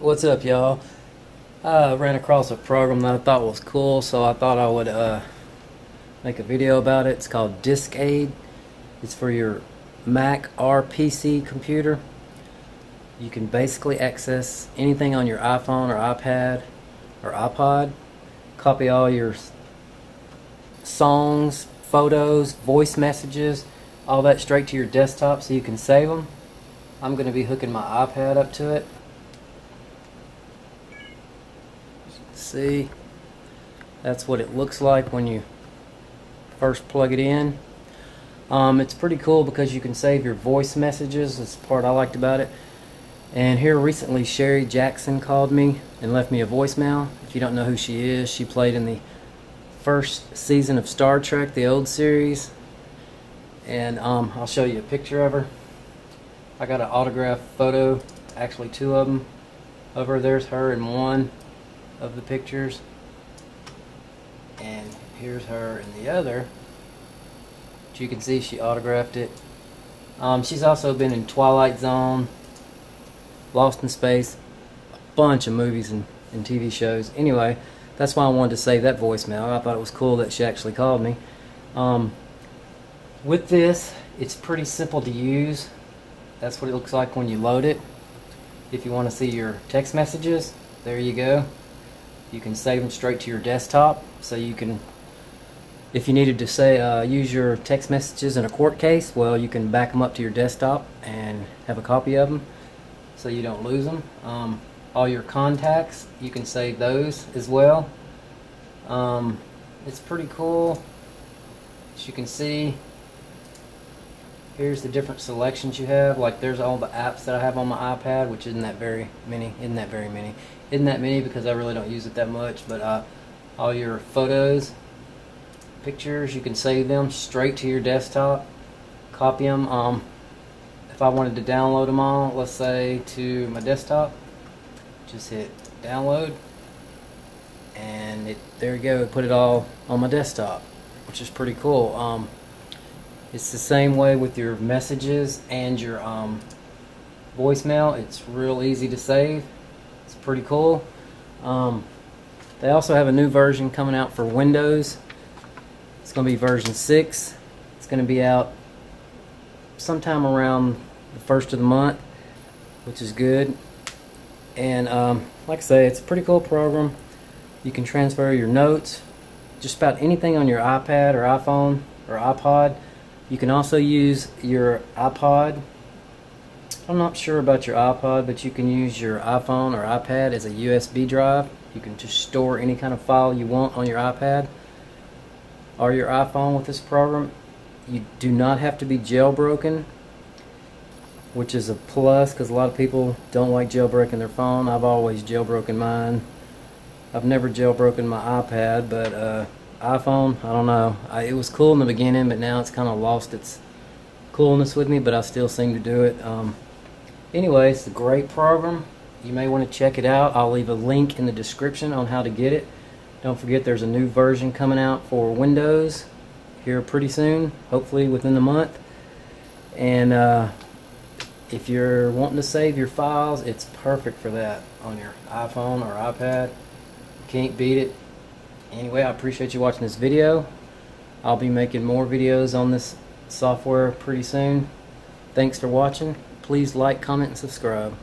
What's up, y'all? I ran across a program that I thought was cool, so I thought I would uh, make a video about it. It's called DiskAid. It's for your Mac or PC computer. You can basically access anything on your iPhone or iPad or iPod, copy all your songs, photos, voice messages, all that straight to your desktop so you can save them. I'm going to be hooking my iPad up to it. See, that's what it looks like when you first plug it in. Um, it's pretty cool because you can save your voice messages. That's the part I liked about it. And here recently, Sherry Jackson called me and left me a voicemail. If you don't know who she is, she played in the first season of Star Trek, the old series. And um, I'll show you a picture of her. I got an autograph photo, actually two of them. Over there's her in one of the pictures. And here's her in the other. But you can see she autographed it. Um, she's also been in Twilight Zone, Lost in Space, a bunch of movies and, and TV shows. Anyway, that's why I wanted to save that voicemail. I thought it was cool that she actually called me. Um, with this, it's pretty simple to use. That's what it looks like when you load it. If you want to see your text messages, there you go. You can save them straight to your desktop, so you can, if you needed to say uh, use your text messages in a court case, well, you can back them up to your desktop and have a copy of them, so you don't lose them. Um, all your contacts, you can save those as well. Um, it's pretty cool. As you can see, here's the different selections you have. Like there's all the apps that I have on my iPad, which isn't that very many. Isn't that very many? Isn't that many because I really don't use it that much. But uh, all your photos, pictures, you can save them straight to your desktop. Copy them. Um, if I wanted to download them all, let's say to my desktop, just hit download, and it there you go. Put it all on my desktop, which is pretty cool. Um, it's the same way with your messages and your um, voicemail. It's real easy to save. It's pretty cool. Um, they also have a new version coming out for Windows. It's going to be version 6. It's going to be out sometime around the first of the month, which is good. And um, like I say, it's a pretty cool program. You can transfer your notes, just about anything on your iPad or iPhone or iPod you can also use your iPod. I'm not sure about your iPod, but you can use your iPhone or iPad as a USB drive. You can just store any kind of file you want on your iPad or your iPhone with this program. You do not have to be jailbroken, which is a plus because a lot of people don't like jailbreaking their phone. I've always jailbroken mine. I've never jailbroken my iPad, but uh, iPhone, I don't know. I, it was cool in the beginning, but now it's kind of lost its coolness with me, but I still seem to do it. Um, anyway, it's a great program. You may want to check it out. I'll leave a link in the description on how to get it. Don't forget there's a new version coming out for Windows here pretty soon, hopefully within the month. And uh, if you're wanting to save your files, it's perfect for that on your iPhone or iPad. Can't beat it anyway, I appreciate you watching this video. I'll be making more videos on this software pretty soon. Thanks for watching. Please like, comment, and subscribe.